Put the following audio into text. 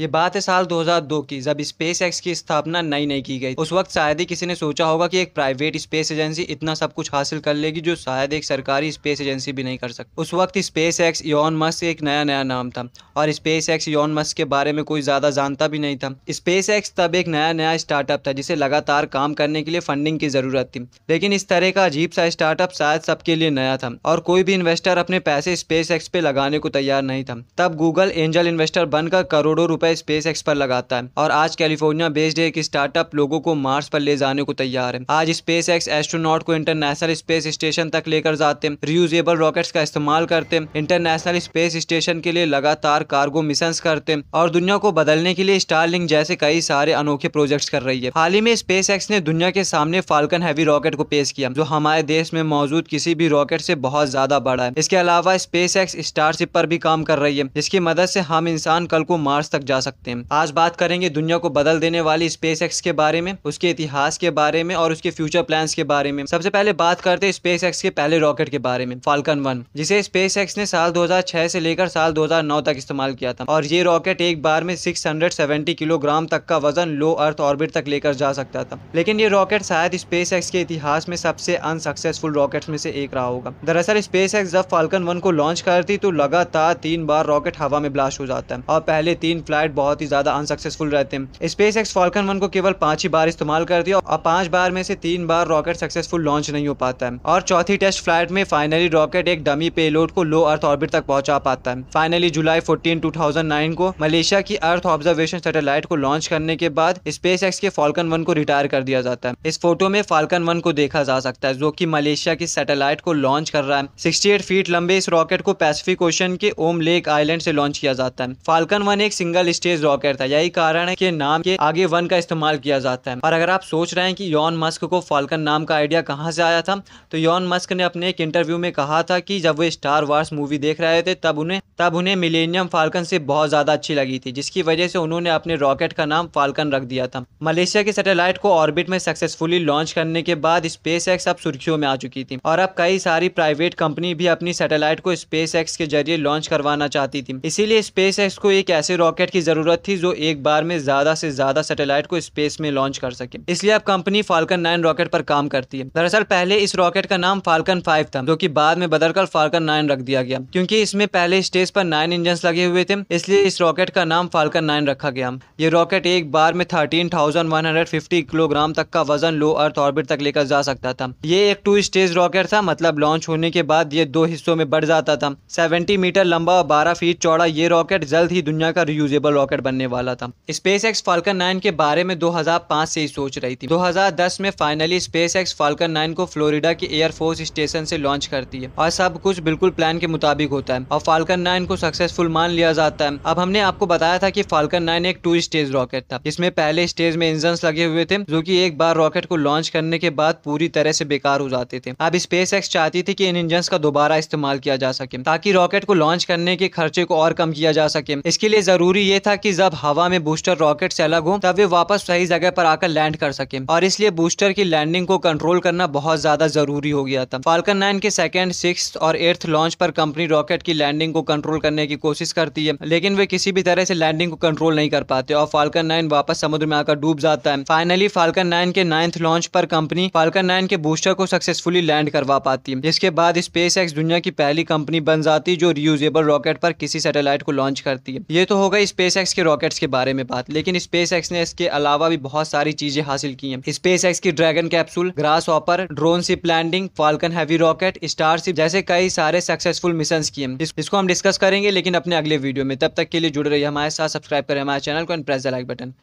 ये बात है साल 2002 की, जब स्पेस एक्स की स्थापना नई नई की गई उस वक्त शायद ही किसी ने सोचा होगा कि एक प्राइवेट स्पेस एजेंसी इतना सब कुछ हासिल कर लेगी जो शायद एक सरकारी स्पेस एजेंसी भी नहीं कर सकती। उस वक्त स्पेस एक्स योन मस्क एक नया नया नाम था और स्पेस एक्स योन मस्क के बारे में कोई ज़्यादा जानता भी नहीं था। स्पेस एक्स तब एक नया नया स्टार्टअप था जिसे लगातार काम करने के लिए फंडिंग की ज़रूरत थी। लेकिन इस तरह का अजीब सा स्टार्टअप शायद सबके लिए नया था और कोई भी इन्वेस्टर अपने पैसे स्पेस एक्स पे लगाने को तैयार नहीं था। तब गूगल एंजल इन्वेस्टर बनकर करोड़ों रुपए स्पेस एक्स पर लगाता है और आज कैलिफ़ोर्निया बेस्ड एक स्टार्टअप लोगों को मार्स पर ले जाने को तैयार है। आज स्पेस एक्स एस्ट्रोनॉट को इंटरनेशनल स्पेस स्टेशन तक लेकर जाते हैं। रियूजेबल रॉकेट्स का इस्तेमाल करते हैं। इंटरनेशनल स्पेस स्टेशन के लिए लगातार कार्गो मिशन करते हैं। और दुनिया को बदलने के लिए स्टारलिंग जैसे कई सारे अनोखे प्रोजेक्ट कर रही है। हाल ही में स्पेस एक्स ने दुनिया के सामने फाल्कन हैवी रॉकेट को पेश किया। जो हमारे देश में मौजूद किसी भी रॉकेट से बहुत ज़्यादा बड़ा है। इसके अलावा स्पेस एक्स स्टारशिप पर भी काम कर रही है। जिसकी मदद से हम इंसान कल को मार्स तक जा सकते हैं। आज बात करेंगे दुनिया को बदल देने वाली स्पेस के बारे में, उसके इतिहास के बारे में और उसके फ्यूचर प्लान के बारे में। सबसे पहले बात करते हैं स्पेस के पहले रॉकेट के बारे में फाल्कन वन जिसे स्पेस ने साल 2006 से लेकर साल 2009 तक इस्तेमाल किया था। और ये रॉकेट एक बार में 670 किलोग्राम तक का वज़न लो अर्थ ऑर्बिट तक लेकर जा सकता था। लेकिन ये रॉकेट शायद स्पेस के इतिहास में सबसे अनसक्सेसफुल रॉकेट में से एक रहा होगा। दरअसल स्पेस जब फाल्कन वन को लॉन्च करती तो लगातार तीन बार रॉकेट हवा में ब्लास्ट हो जाता है। और पहले तीन फ़्लाइट बहुत ही ज़्यादा अनसक्सेसफुल रहते हैं। स्पेस एक्स फॉल्कन वन को केवल पाँच ही बार इस्तेमाल करती है और पाँच बार में से तीन बार रॉकेट सक्सेसफुल लॉन्च नहीं हो पाता है। और चौथी टेस्ट फ़्लाइट में फाइनली रॉकेट एक डमी पेलोड को लो अर्थ ऑर्बिट तक पहुँचा पाता है। फाइनली जुलाई 14 2009 को मलेशिया की अर्थ ऑब्जर्वेशन सैटेलाइट को लॉन्च करने के बाद स्पेस एक्स के फाल्कन वन को रिटायर कर दिया जाता है। इस फ़ोटो में फाल्कन वन को देखा जा सकता है, जो की मलेशिया की सैटेलाइट को लॉन्च कर रहा है। सिक्सटी फीट लंबे इस रॉकेट को पैसिफिक ओशन के ओम लेक आइलैंड से लॉन्च किया जाता है। फाल्कन वन एक सिंगल स्टेज रॉकेट था। यही कारण है कि नाम के आगे वन का इस्तेमाल किया जाता है। और अगर आप सोच रहे हैं कि यॉन मस्क को फाल्कन नाम का आइडिया कहाँ से आया था तो यॉन मस्क ने अपने एक इंटरव्यू में कहा था कि जब वो स्टार वार्स मूवी देख रहे थे, तब उन्हें तब उन्हें मिलेनियम फाल्कन से बहुत ज़्यादा अच्छी लगी थी, जिसकी वजह से उन्होंने अपने रॉकेट का नाम फाल्कन रख दिया था। मलेशिया के सैटेलाइट को ऑर्बिट में सक्सेसफुली लॉन्च करने के बाद स्पेस एक्स अब सुर्खियों में आ चुकी थी। और अब कई सारी प्राइवेट कंपनी भी अपनी सैटेलाइट को स्पेस एक्स के ज़रिए लॉन्च करवाना चाहती थी। इसीलिए स्पेस एक्स को एक ऐसे रॉकेट ज़रूरत थी जो एक बार में ज़्यादा से ज़्यादा सैटेलाइट को स्पेस में लॉन्च कर सके। इसलिए अब कंपनी फाल्कन नाइन रॉकेट पर काम करती है। दरअसल पहले इस रॉकेट का नाम फाल्कन फाइव था, जो की बाद में बदलकर फाल्कन नाइन रख दिया गया, क्योंकि इसमें पहले स्टेज पर नाइन इंजन लगे हुए थे, इसलिए इस रॉकेट का नाम फाल्कन नाइन रखा गया। ये रॉकेट एक बार में thirteen thousand one hundred fifty kilogram तक का वज़न लो अर्थ ऑर्बिट तक लेकर जा सकता था। ये एक टू स्टेज रॉकेट था मतलब लॉन्च होने के बाद ये दो हिस्सों में बढ़ जाता था। सेवेंटी मीटर लंबा और बारह फीट चौड़ा ये रॉकेट जल्द ही दुनिया का रियूजेबल रॉकेट बनने वाला था। स्पेस एक्स फाल्कन नाइन के बारे में 2005 से ही सोच रही थी। 2010 में finally space X Falcon nine को फ्लोरिडा के एयरफोर्स स्टेशन से लॉन्च करती है। और सब कुछ बिल्कुल प्लान के मुताबिक होता है। और फाल्कन नाइन को सक्सेसफुल मान लिया जाता है। अब हमने आपको बताया था कि फाल्कन नाइन एक टू स्टेज रॉकेट था। जिसमें पहले स्टेज में इंजन लगे हुए थे, जो की एक बार रॉकेट को लॉन्च करने के बाद पूरी तरह से बेकार हो जाते थे। अब स्पेस एक्स चाहती थी की इन इंजन का दोबारा इस्तेमाल किया जा सके, ताकि रॉकेट को लॉन्च करने के खर्चे को और कम किया जा सके। इसके लिए ज़रूरी ये था कि जब हवा में बूस्टर रॉकेट से अलग हो, तब वे वापस सही जगह पर आकर लैंड कर सके। और इसलिए बूस्टर की लैंडिंग को कंट्रोल करना बहुत ज़्यादा ज़रूरी हो गया था। फाल्कन नाइन के सेकेंड सिक्स और एट्थ लॉन्च पर कंपनी रॉकेट की लैंडिंग को कंट्रोल करने की कोशिश करती है, लेकिन वे किसी भी तरह से लैंडिंग को कंट्रोल नहीं कर पाते और फाल्कन नाइन वापस समुद्र में आकर डूब जाता है। फाइनली फाल्कन नाइन के नाइन्थ लॉन्च पर कंपनी फाल्कन नाइन के बूस्टर को सक्सेसफुली लैंड करवा पाती है। जिसके बाद स्पेस दुनिया की पहली कंपनी बन जाती जो रियूजेबल रॉकेट पर किसी सैटेलाइट को लॉन्च करती है। ये तो होगा स्पेस एक्स के रॉकेट्स के बारे में बात लेकिन स्पेस एक्स ने इसके अलावा भी बहुत सारी चीज़ें हासिल की हैं। स्पेस एक्स की dragon capsule grasshopper drone ship landing Falcon heavy rocket Starship जैसे कई सारे सक्सेसफुल मिशन किए इस, इसको हम डिस्कस करेंगे लेकिन अपने अगले वीडियो में। तब तक के लिए जुड़े रहिए हमारे साथ सब्सक्राइब करें हमारे चैनल को and press the like button